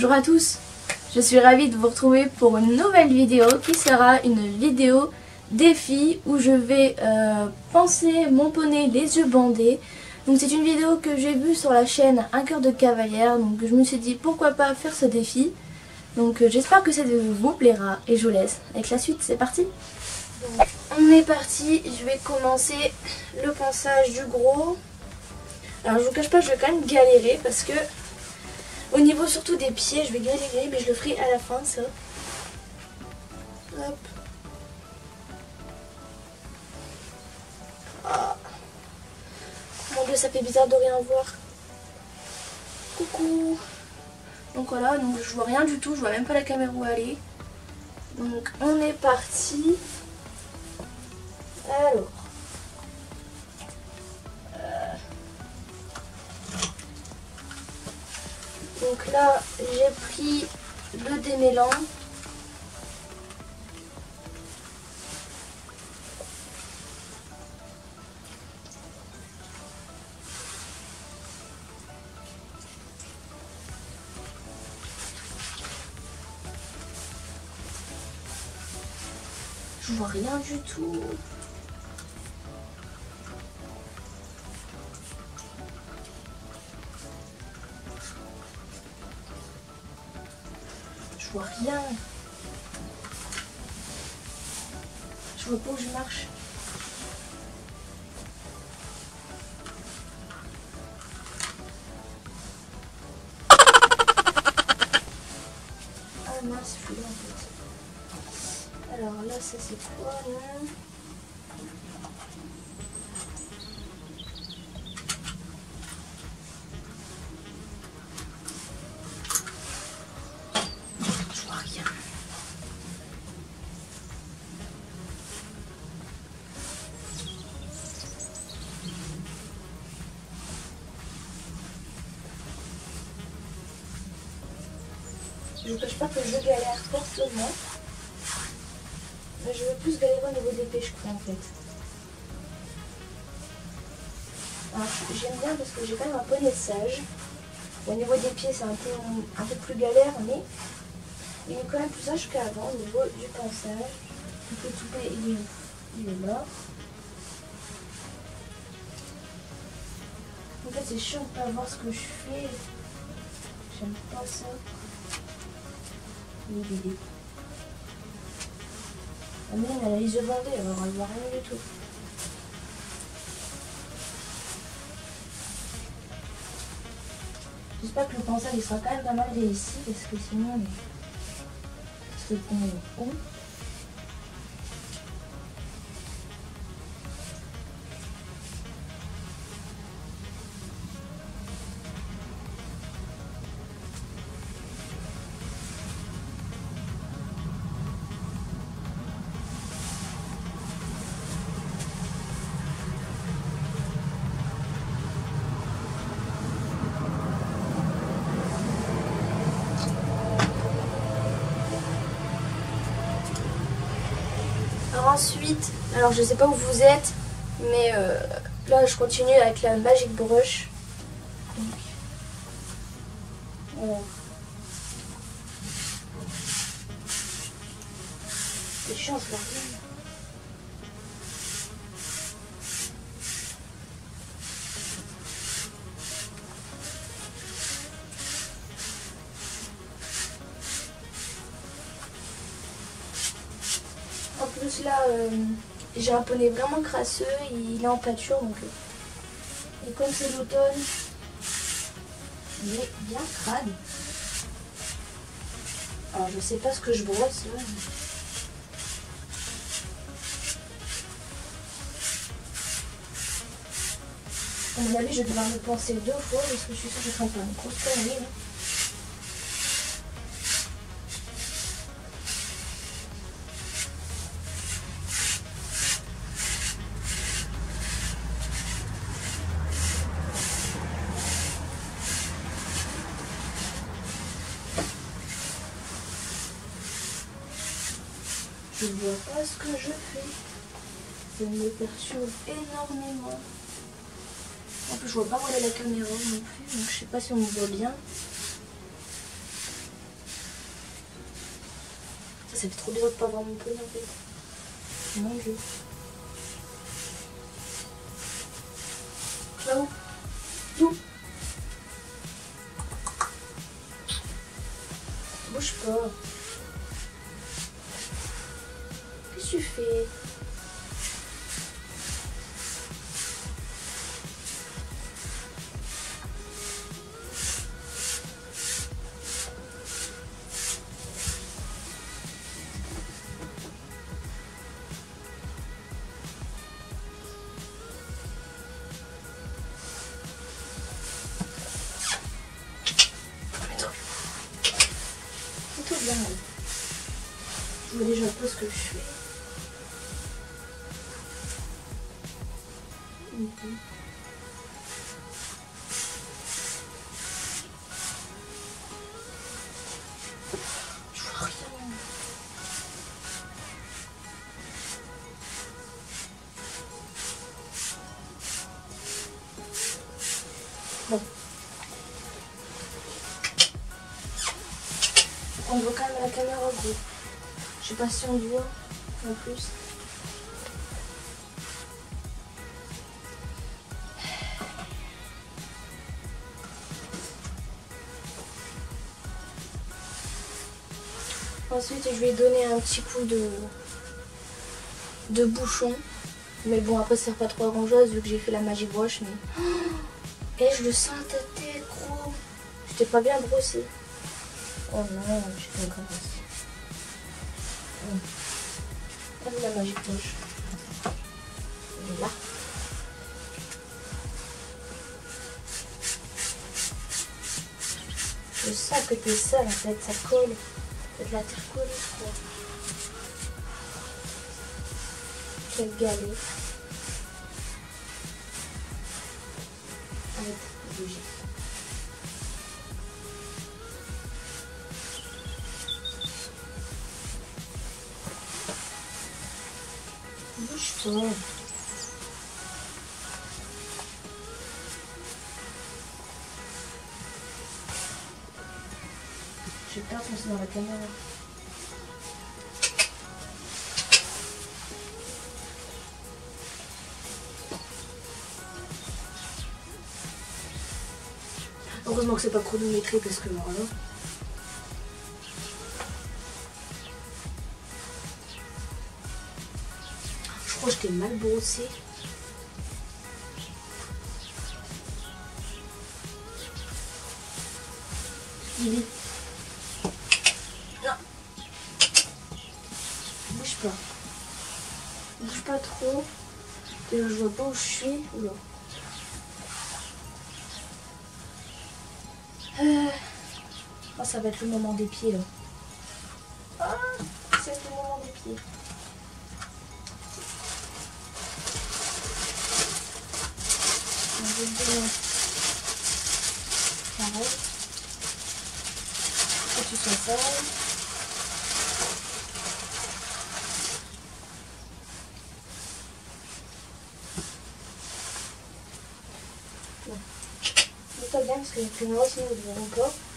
Bonjour à tous, je suis ravie de vous retrouver pour une nouvelle vidéo qui sera une vidéo défi où je vais euh, penser mon poney les yeux bandés. Donc c'est une vidéo que j'ai vue sur la chaîne Un cœur de cavalière, donc je me suis dit pourquoi pas faire ce défi? Donc euh, j'espère que ça vous plaira et je vous laisse avec la suite, c'est parti on est parti, je vais commencer le ponçage du gros. Alors je vous cache pas, je vais quand même galérer parce que au niveau surtout des pieds, je vais galérer, mais je le ferai à la fin, ça. Hop. Ah. Mon dieu, ça fait bizarre de rien voir. Coucou. Donc voilà, donc je vois rien du tout, je vois même pas la caméra où aller. Donc on est parti. Alors. Donc là, j'ai pris le démêlant. Je vois rien du tout. Je vois rien. Je vois pas où je marche. Ah mince, je suis là en fait. Alors là, ça c'est quoi là Je vois rien. Je ne cache pas que je galère fortement. Mais je veux plus galérer au niveau des pieds, je crois en fait. J'aime bien parce que j'ai quand même un poney sage. Au niveau des pieds, c'est un peu, un peu plus galère, mais il est quand même plus sage qu'avant au niveau du pensage. Le petit toupet, il est, il est là. En fait, c'est chiant de pas voir ce que je fais. J'aime pas ça. Vidé. La mienne, elle a les yeux bandés, alors elle voit rien du tout. J'espère que le pensage il sera quand même pas mal réussi parce que sinon c'est con con. Ensuite, alors je sais pas où vous êtes, mais euh, là je continue avec la Magic Brush. Plus là, j'ai un poney vraiment crasseux, il est en pâture donc. euh, et comme c'est l'automne, il est bien crade. Alors je sais pas ce que je brosse là. À mon avis, je vais le penser deux fois parce que je suis sûre que je en de faire une grosse connerie. Je ne vois pas ce que je fais. Ça me perturbe énormément. En plus, je vois pas où est la caméra non plus, donc je sais pas si on me voit bien. Ça, ça fait trop bizarre de pas voir mon poignet en fait. Mon dieu. Je vois rien. Bon. On voit quand même la caméra gros. Je sais pas si on voit en plus. Ensuite, je vais donner un petit coup de, de bouchon. Mais bon, après, ça sert pas trop à grand chose vu que j'ai fait la magie broche. Mais. Et je le sens ta tête, gros. Je t'ai pas bien brossé. Oh non, j'ai fait une connerie. Comme la magie broche. Elle est là. Je sens que t'es sale en fait, ça colle. De la terre collée, quoi. Quelle galette. Arrête de bouger. Bouge-toi. La caméra. Heureusement que c'est pas chronométré parce que alors là. Je crois que je t'ai mal brossé. Pas trop. Je vois pas où je suis. Oula. Euh... Oh, ça va être le moment des pieds là. Mets-toi bien parce qu'il n'y a plus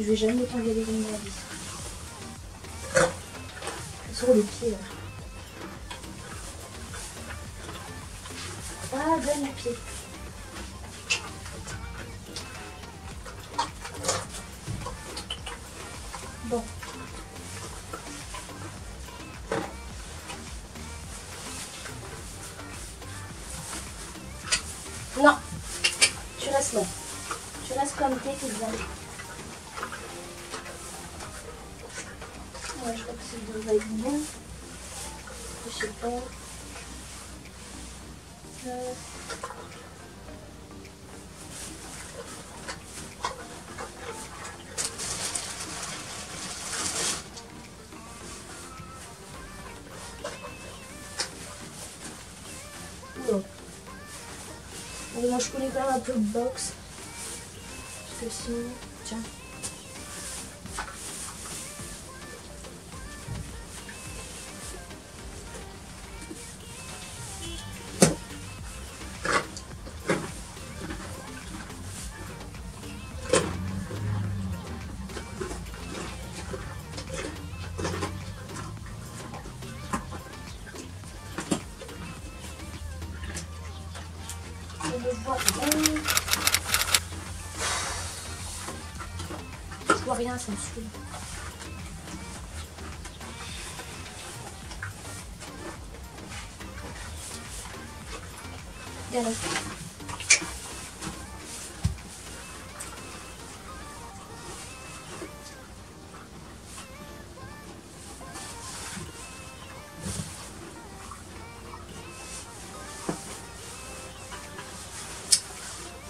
Je vais jamais autant galérer ma vie. Sur les pieds là. Ah, donne les pieds. bon. Je sais pas. Euh... Bon, je connais quand même un peu de boxe. Parce que sinon, tiens.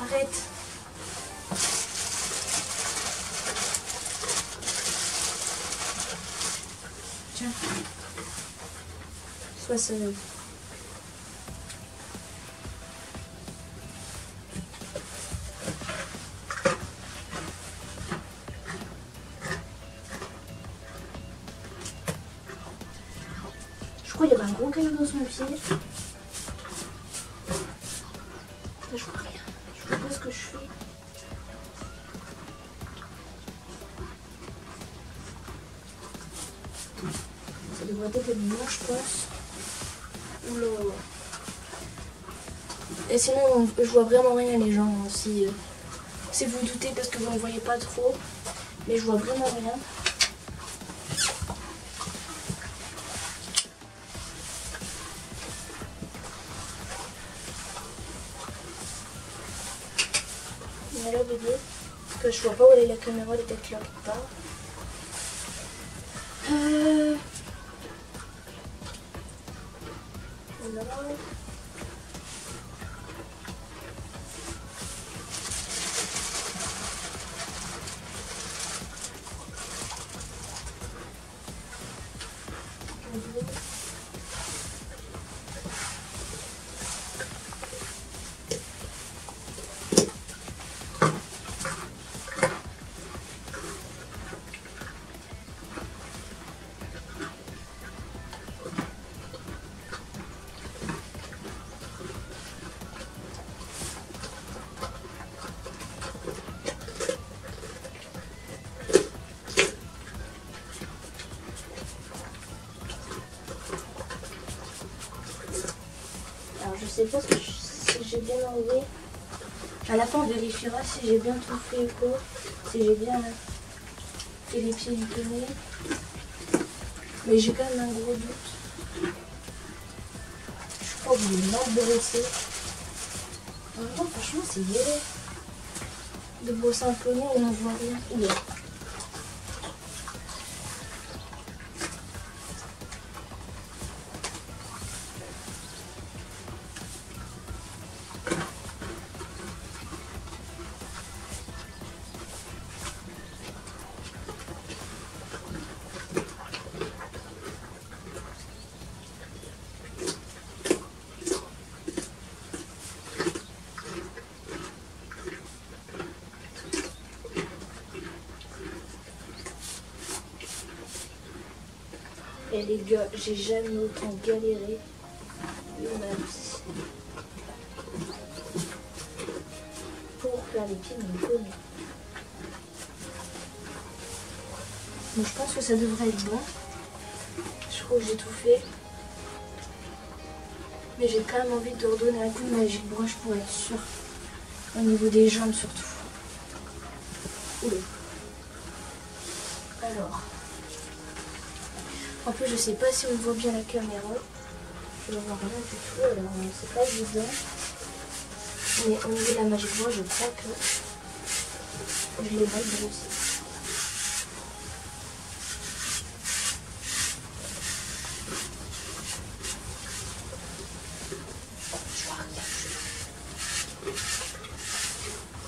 Arrête. 69. Je crois qu'il y avait un gros caillou dans son pied. Je vois rien. Je vois pas ce que je fais. Ça devrait être le mur, je pense. Et sinon, je vois vraiment rien, les gens. Si, euh, si vous doutez, parce que vous ne voyez pas trop. Mais je vois vraiment rien. Allô bébé Parce que je vois pas où est la caméra, elle est peut-être là quelque part. Euh... Voilà. Sais pas si j'ai bien enlevé. À la fin on vérifiera si j'ai bien tout fait quoi. Si j'ai bien fait les pieds du poney. Mais j'ai quand même un gros doute. Je crois que je vais mal brosser. En même temps franchement c'est galère. De brosser un poney on n'en voit rien. Les gars, j'ai jamais autant galéré de. Pour faire les pieds de mon poney. Je pense que ça devrait être bon. Je crois que j'ai tout fait. Mais j'ai quand même envie de redonner un coup de magic brush pour être sûr. Au niveau des jambes surtout. Oula. Alors. En plus, je sais pas si on voit bien la caméra. Je ne vois rien du tout, alors euh, c'est pas évident. Mais au niveau de la magic brush, je crois que je l'ai mal brossé.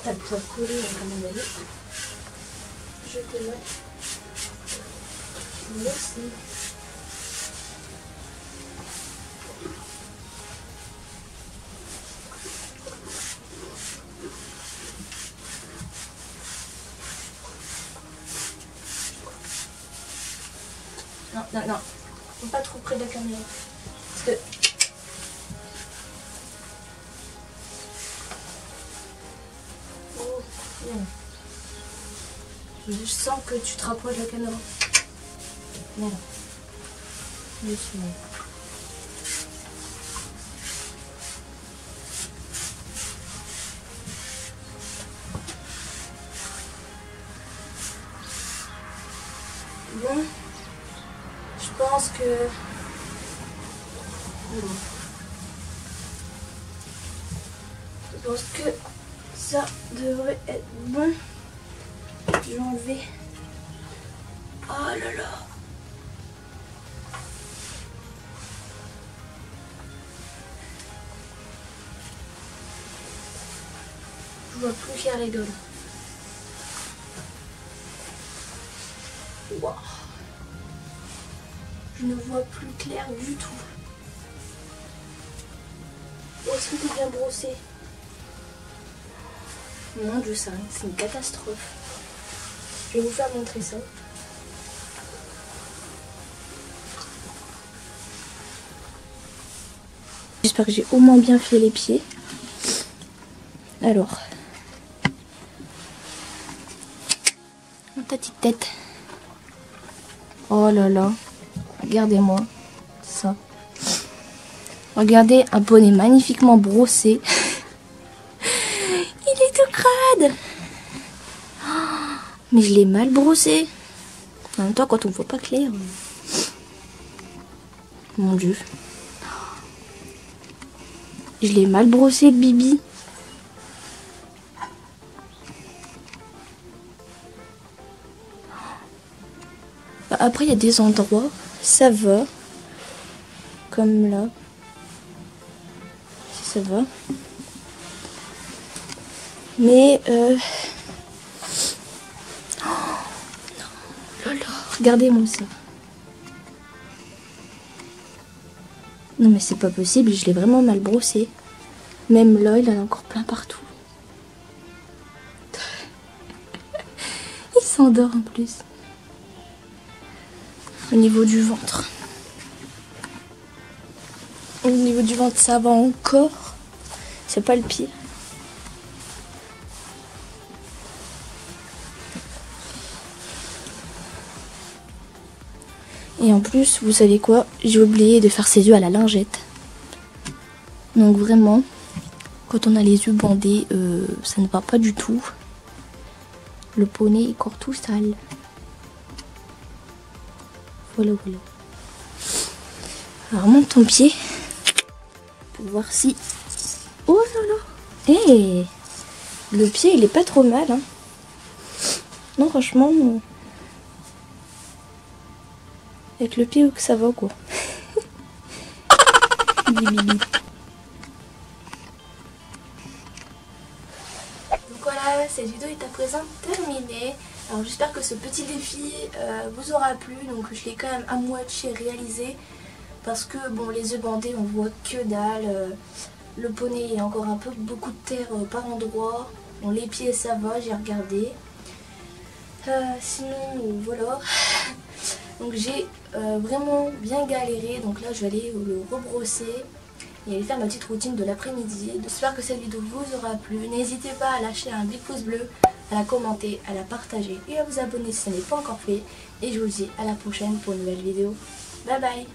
T'as le poids collé, hein, a dit. Je te mets. Merci. Non. Pas trop près de la caméra. Parce que... Oh, Je sens que tu te rapproches de la caméra. Voilà. Bon, pense que... Je pense que ça devrait être bon. Je vais. Oh là là. Je vois plus qu'il y Je ne vois plus clair du tout. Est-ce que tu bien brossé Mon dieu, ça, c'est une catastrophe. Je vais vous faire montrer ça. J'espère que j'ai au moins bien fait les pieds. Alors. Ta petite tête. Oh là là. Regardez-moi ça. Regardez un poney magnifiquement brossé. Il est tout crade. Mais je l'ai mal brossé. En même temps, quand on voit pas clair. Mon dieu. Je l'ai mal brossé bibi. Après, il y a des endroits, ça va. Comme là. Ça va. Mais... Euh... Oh, non. Regardez-moi ça. Non mais c'est pas possible, je l'ai vraiment mal brossé. Même là, il en a encore plein partout. il s'endort en plus au niveau du ventre. Au niveau du ventre, ça va encore. C'est pas le pire. Et en plus, vous savez quoi? J'ai oublié de faire ses yeux à la lingette. Donc vraiment, quand on a les yeux bandés, euh, ça ne va pas du tout. Le poney est encore tout sale. Voilà, voilà. Alors, monte ton pied. Pour voir si... Oh là là Eh Le pied, il est pas trop mal. Hein. Non, franchement... Avec le pied, ça va, quoi. Donc voilà, cette vidéo est à présent terminée. Alors j'espère que ce petit défi euh, vous aura plu, donc je l'ai quand même à moitié réalisé. Parce que bon les œufs bandés on voit que dalle, euh, le poney est encore un peu beaucoup de terre euh, par endroit, bon les pieds ça va j'ai regardé, sinon voilà, donc j'ai vraiment bien galéré, donc là je vais aller le rebrosser et aller faire ma petite routine de l'après-midi. J'espère que cette vidéo vous aura plu, n'hésitez pas à lâcher un big pouce bleu à la commenter, à la partager et à vous abonner si ce n'est pas encore fait. Et je vous dis à la prochaine pour une nouvelle vidéo. Bye bye